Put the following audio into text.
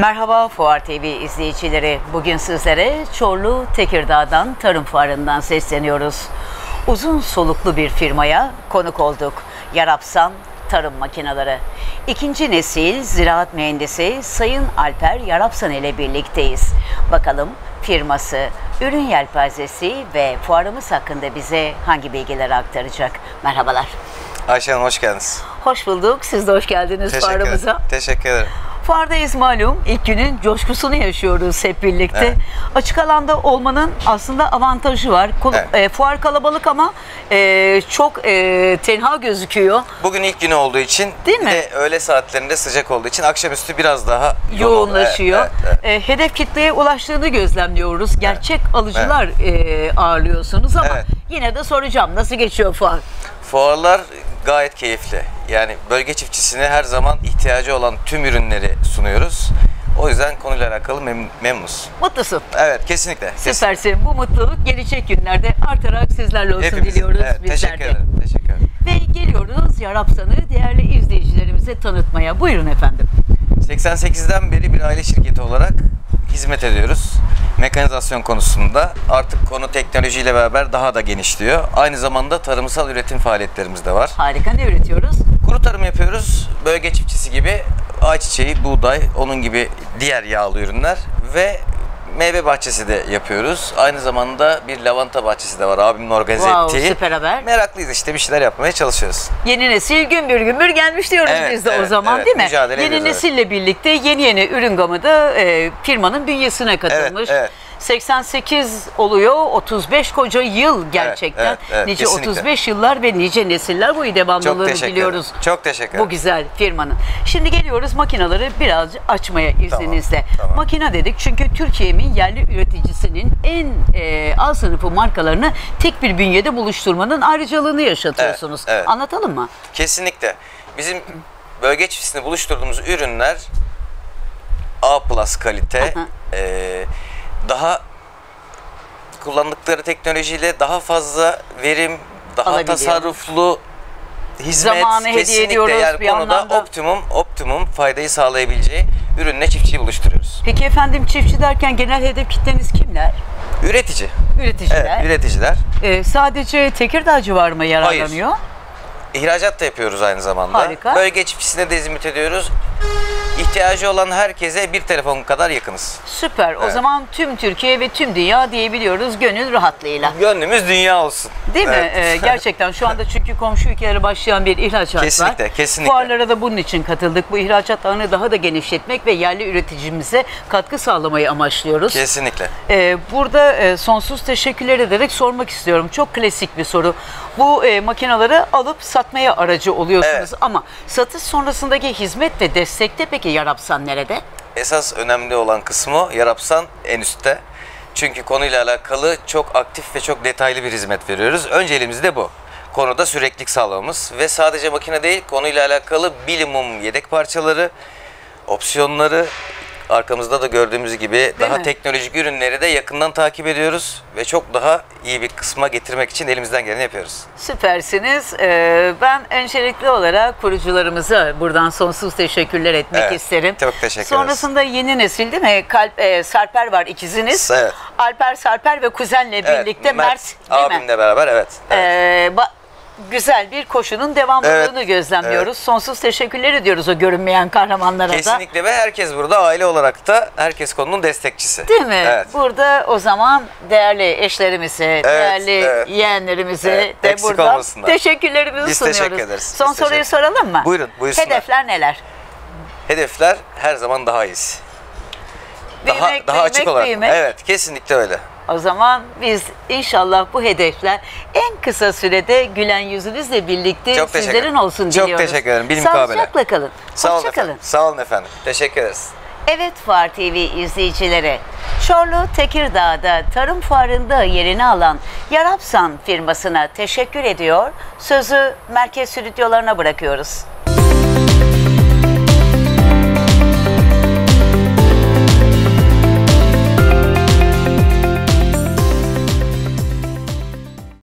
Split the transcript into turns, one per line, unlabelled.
Merhaba Fuar TV izleyicileri. Bugün sizlere Çorlu Tekirdağ'dan Tarım Fuarı'ndan sesleniyoruz. Uzun soluklu bir firmaya konuk olduk. Yarapsan Tarım Makineleri. İkinci nesil ziraat mühendisi Sayın Alper Yarapsan ile birlikteyiz. Bakalım firması, ürün yelpazesi ve fuarımız hakkında bize hangi bilgileri aktaracak? Merhabalar.
Ayşe Hanım hoş geldiniz.
Hoş bulduk. Siz de hoş geldiniz
Teşekkür
fuarımıza.
ederim. Teşekkür ederim.
Fuardayız malum. İlk günün coşkusunu yaşıyoruz hep birlikte.
Evet.
Açık alanda olmanın aslında avantajı var. Kol-
Evet.
e, fuar kalabalık ama e, çok e, tenha gözüküyor.
Bugün ilk günü olduğu için
Değil mi?
de öğle saatlerinde sıcak olduğu için akşamüstü biraz daha.
Yoğunlaşıyor.
Evet, evet,
E, hedef kitleye ulaştığını gözlemliyoruz. Gerçek alıcılar e, ağırlıyorsunuz ama
Evet.
yine de soracağım nasıl geçiyor fuar?
evet. Fuarlar gayet keyifli. Yani bölge çiftçisine her zaman ihtiyacı olan tüm ürünleri sunuyoruz. O yüzden konuyla alakalı mem- memnunuz.
Mutlusun.
Evet kesinlikle. kesin-
Süpersin. Bu mutluluk gelecek günlerde artarak sizlerle olsun
Hepimizin.
diliyoruz
Evet,
bizler
teşekkür
de.
ederim. Teşekkür ederim.
Ve geliyoruz Yarapsan'ı değerli izleyicilerimize tanıtmaya. Buyurun efendim.
88'den beri bir aile şirketi olarak hizmet ediyoruz. Mekanizasyon konusunda artık konu teknolojiyle beraber daha da genişliyor. Aynı zamanda tarımsal üretim faaliyetlerimiz de var.
Harika ne üretiyoruz?
Kuru tarım yapıyoruz. Bölge çiftçisi gibi ayçiçeği, buğday, onun gibi diğer yağlı ürünler ve meyve bahçesi de yapıyoruz. Aynı zamanda bir lavanta bahçesi de var abimin organize
Wow,
ettiği.
süper haber.
Meraklıyız işte bir şeyler yapmaya çalışıyoruz.
Yeni nesil gümbür gümbür gelmiş diyoruz
Evet,
biz de o
evet,
zaman
evet.
değil mi?
Mücadele
yeni
ediyoruz,
nesille birlikte yeni yeni ürün gamı da e, firmanın bünyesine katılmış.
evet.
88 oluyor, 35 koca yıl gerçekten.
evet, evet,
nice
kesinlikle.
35 yıllar ve nice nesiller boyu devamlılığını
ederim. Çok teşekkür ederim.
Bu güzel firmanın. Şimdi geliyoruz makinaları biraz açmaya izninizle.
tamam.
Makina dedik çünkü Türkiye'nin yerli üreticisinin en e, A sınıfı markalarını tek bir bünyede buluşturmanın ayrıcalığını yaşatıyorsunuz.
Evet, evet.
Anlatalım mı?
Kesinlikle. Bizim bölge çiftçisinde buluşturduğumuz ürünler A plus kalite,
Aha.
eee, daha kullandıkları teknolojiyle daha fazla verim, daha
Alabiliyor.
tasarruflu hizmet
Zamanı hediye
kesinlikle
ediyoruz
yani
bir
konuda
anlamda.
optimum optimum faydayı sağlayabileceği ürünle çiftçiyi buluşturuyoruz.
Peki efendim çiftçi derken genel hedef kitleniz kimler?
Üretici.
Üreticiler.
Evet, üreticiler.
E, sadece Tekirdağ civarı mı yararlanıyor?
İhracat da yapıyoruz aynı zamanda.
Harika.
Bölge çiftçisine de hizmet ediyoruz. İhtiyacı olan herkese bir telefon kadar yakınız.
Süper. O
Evet.
zaman tüm Türkiye ve tüm dünya diyebiliyoruz gönül rahatlığıyla.
Gönlümüz dünya olsun.
Değil mi?
Evet.
Ee, gerçekten şu anda çünkü komşu ülkelere başlayan bir ihracat var.
Kesinlikle, kesinlikle.
Fuarlara da bunun için katıldık. Bu ihracat ağını daha da genişletmek ve yerli üreticimize katkı sağlamayı amaçlıyoruz.
Kesinlikle.
Ee, burada e, sonsuz teşekkürler ederek sormak istiyorum. Çok klasik bir soru. Bu e, makinaları alıp satmaya aracı oluyorsunuz ama satış sonrasındaki hizmet ve destekte peki Yarapsan nerede?
Esas önemli olan kısmı Yarapsan en üstte. Çünkü konuyla alakalı çok aktif ve çok detaylı bir hizmet veriyoruz. Önceliğimiz de bu. Konuda süreklilik sağlamamız ve sadece makine değil konuyla alakalı bilimum yedek parçaları, opsiyonları arkamızda da gördüğümüz gibi daha
mi?
teknolojik ürünleri de yakından takip ediyoruz ve çok daha iyi bir kısma getirmek için elimizden geleni yapıyoruz.
Süpersiniz. Ee, ben öncelikli olarak kurucularımıza buradan sonsuz teşekkürler etmek
Evet,
isterim.
çok teşekkür ederiz.
Sonrasında yeni nesil değil mi? Kalp, e, Sarper var ikiziniz.
Evet.
Alper, Sarper ve kuzenle birlikte Mert, değil mi?
abimle beraber evet. evet.
Ee, güzel bir koşunun devamlılığını
Evet,
gözlemliyoruz. Sonsuz teşekkürler ediyoruz o görünmeyen kahramanlara da.
Kesinlikle ve herkes burada aile olarak da herkes konunun destekçisi.
Değil mi?
Evet.
Burada o zaman değerli eşlerimize, değerli
evet.
yeğenlerimize
Evet,
de buradan
olmasınlar.
teşekkürlerimizi
Biz
sunuyoruz.
teşekkür ederiz.
Son
Biz
soruyu
teşekkür-
soralım mı?
Buyurun, buyursunlar.
Hedefler neler?
Hedefler her zaman daha iyisi. Daha,
Büyümek,
daha açık
büyümek,
olarak.
büyümek.
Evet, kesinlikle öyle.
O zaman biz inşallah bu hedefler en kısa sürede gülen yüzünüzle birlikte
Çok
sizlerin olsun
Çok
diliyoruz.
teşekkür ederim. Bilmukabele.
Sağlıcakla kalın.
Sağ olun efendim. Sağ olun efendim. Teşekkür ederiz.
Evet Fuar TV izleyicileri. Çorlu Tekirdağ'da tarım fuarında yerini alan Yarapsan firmasına teşekkür ediyor. Sözü merkez stüdyolarına bırakıyoruz.